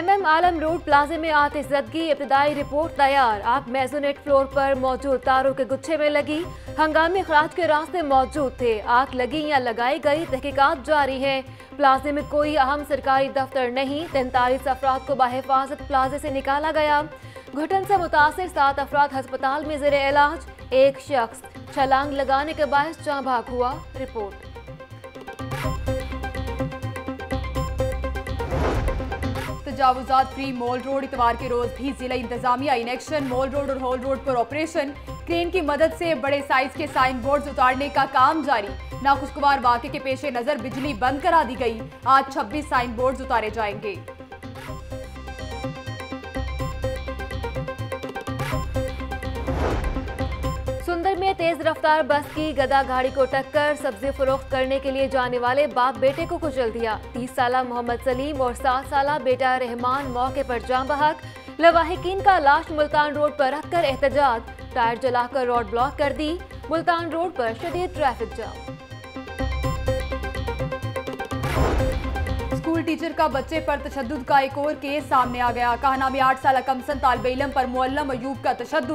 M M Alam road प्लाजे में आतिशदगी इब्तदाई रिपोर्ट तैयार। आग मेजोनेट फ्लोर पर मौजूद तारों के गुच्छे में लगी। हंगामी खराज के रास्ते मौजूद थे। आग लगी या लगाई गई तहकीकात जारी है। प्लाजे में कोई अहम सरकारी दफ्तर नहीं। तैंतालीस अफराद को बाहिफाजत प्लाजे से निकाला गया। घुटन से मुतासर सात अफराद अस्पताल में जेर इलाज। एक शख्स छलांग लगाने के बायस जहाँ भाग हुआ, रिपोर्ट। तजावुजात फ्री मॉल रोड इतवार के रोज भी जिला इंतजामिया इन एक्शन मॉल रोड और हॉल रोड पर ऑपरेशन। क्रेन की मदद से बड़े साइज़ के साइन बोर्ड उतारने का काम जारी। नाखुशगवार वाक़े के पेशे नज़र बिजली बंद करा दी गई। आज 26 साइन बोर्ड उतारे जाएँगे। तेज रफ्तार बस की गदा गाड़ी को टक्कर, सब्ज़ी फरोख्त करने के लिए जाने वाले बाप बेटे को कुचल दिया। तीस साल मोहम्मद सलीम और सात साल बेटा रहमान मौके पर जाम बहक। लवाहिकीन का लाश मुल्तान रोड पर रखकर एहतजाज। टायर जलाकर रोड ब्लॉक कर दी। मुल्तान रोड पर शदीद ट्रैफ़िक जाम। स्कूल टीचर का बच्चे पर तशद का एक और केस सामने आ गया। कहना में आठ साल कमसन तालब इलम पर मुअल्लम अयूब का तशद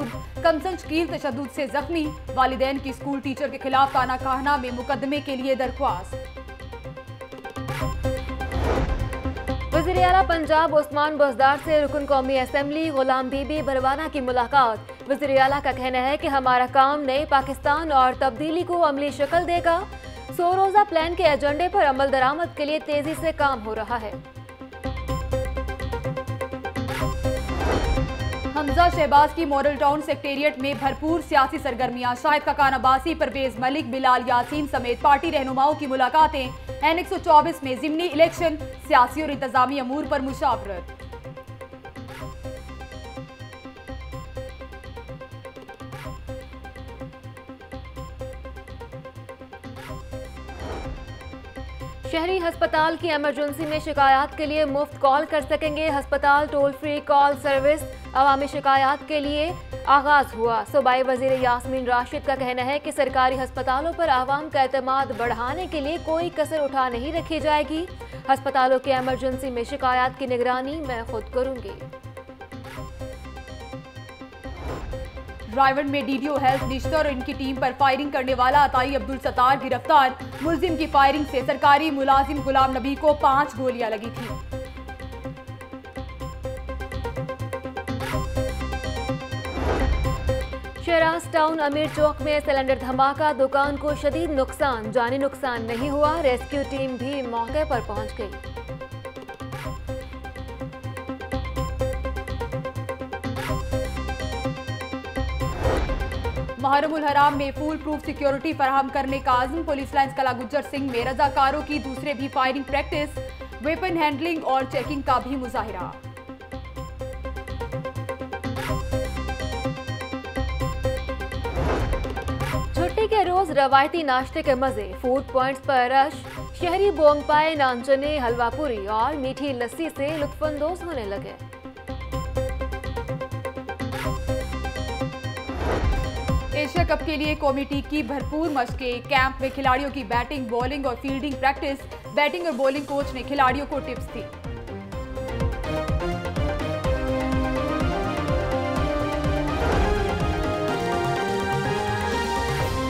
कमसन शकील तशद से जख्मी। वालदेन की स्कूल टीचर के खिलाफ ताना कहना में मुकदमे के लिए दरख्वास्त। वज़ीर अला पंजाब उस्मान बजदार से रुकन कौमी असम्बली गुलाम बीबी बरवाना की मुलाकात। वज़ीर अला का कहना है कि हमारा काम नए पाकिस्तान और तब्दीली को अमली शक्ल देगा। सौ रोजा प्लान के एजेंडे पर अमल दरामद के लिए तेज़ी से काम हो रहा है। हमजा शहबाज की मॉडल टाउन सेक्रेटेरिएट में भरपूर सियासी सरगर्मियाँ। शाहिद खकान अब्बासी, परवेज मलिक, बिलाल यासीन समेत पार्टी रहनुमाओं की मुलाकातें। एन एक सौ चौबीस में जिमनी इलेक्शन, सियासी और इंतजामी अमूर पर मुशावरत शहरी अस्पताल की इमरजेंसी में शिकायत के लिए मुफ़्त कॉल कर सकेंगे। अस्पताल टोल फ्री कॉल सर्विस अवामी शिकायत के लिए आगाज़ हुआ। सूबाई वज़ीर यासमीन राशिद का कहना है कि सरकारी अस्पतालों पर आवाम का अतमाद बढ़ाने के लिए कोई कसर उठा नहीं रखी जाएगी। अस्पतालों की इमरजेंसी में शिकायत की निगरानी मैं खुद करूँगी। ड्राइवर में डीडीओ हेल्थ निश्तर और इनकी टीम पर फायरिंग करने वाला अताई अब्दुल सतार गिरफ़्तार मुलजिम की फायरिंग से सरकारी मुलाजिम गुलाम नबी को पाँच गोलियाँ लगी थी। शहराज टाउन अमीर चौक में सिलेंडर धमाका, दुकान को शदीद नुकसान, जानी नुकसान नहीं हुआ। रेस्क्यू टीम भी मौके पर पहुँच गई। मुहर्रमुल हराम में फूल प्रूफ सिक्योरिटी फराहम करने का आज़म। पुलिस लाइन्स कला गुज्जर सिंह में रजाकारों की दूसरे भी फायरिंग प्रैक्टिस, वेपन हैंडलिंग और चेकिंग का भी मुजाहरा। छुट्टी के रोज रवायती नाश्ते के मज़े फ़ूड पॉइंट्स पर रश, शहरी बोंगपाए, नानचने हलवापुरी और मीठी लस्सी से लुत्फानंदोज होने लगे। एशिया कप के लिए कॉमेटी की भरपूर मशकें कैंप में खिलाड़ियों की बैटिंग, बॉलिंग और फील्डिंग प्रैक्टिस। बैटिंग और बॉलिंग कोच ने खिलाड़ियों को टिप्स दी।